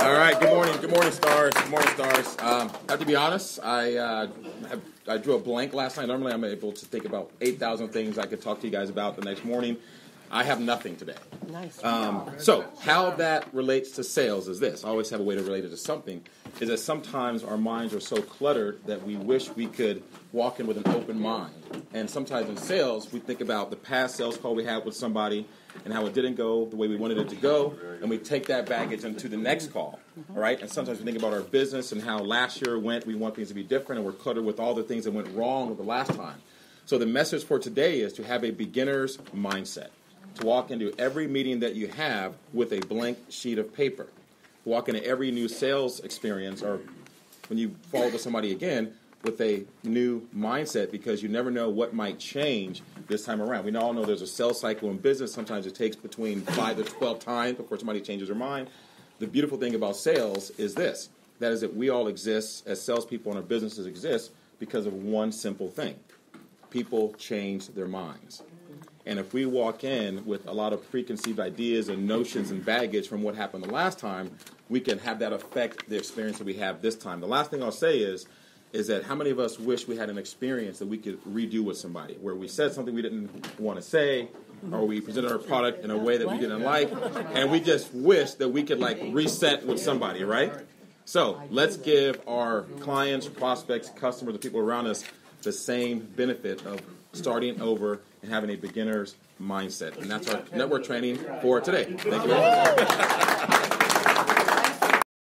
All right. Good morning. Good morning, stars. Good morning, stars. Um, I have to be honest. I uh, have, I drew a blank last night. Normally, I'm able to think about eight thousand things I could talk to you guys about the next morning. I have nothing today. Nice. Um, so, how that relates to sales is this. I always have a way to relate it to something. Is that sometimes our minds are so cluttered that we wish we could walk in with an open mind. And sometimes in sales, we think about the past sales call we had with somebody and how it didn't go the way we wanted it to go, and we take that baggage into the next call. All right. And sometimes we think about our business and how last year went. We want things to be different, and we're cluttered with all the things that went wrong with the last time. So the message for today is to have a beginner's mindset to walk into every meeting that you have with a blank sheet of paper. Walk into every new sales experience or when you follow with somebody again with a new mindset because you never know what might change this time around. We all know there's a sales cycle in business. Sometimes it takes between five to 12 times before somebody changes their mind. The beautiful thing about sales is this that is that we all exist as salespeople and our businesses exist because of one simple thing people change their minds. And if we walk in with a lot of preconceived ideas and notions and baggage from what happened the last time, we can have that affect the experience that we have this time. The last thing I'll say is, is that how many of us wish we had an experience that we could redo with somebody, where we said something we didn't want to say, or we presented our product in a way that we didn't like, and we just wish that we could like reset with somebody, right? So let's give our clients, prospects, customers, the people around us the same benefit of starting over and having a beginner's mindset. And that's our network training for today. Thank you.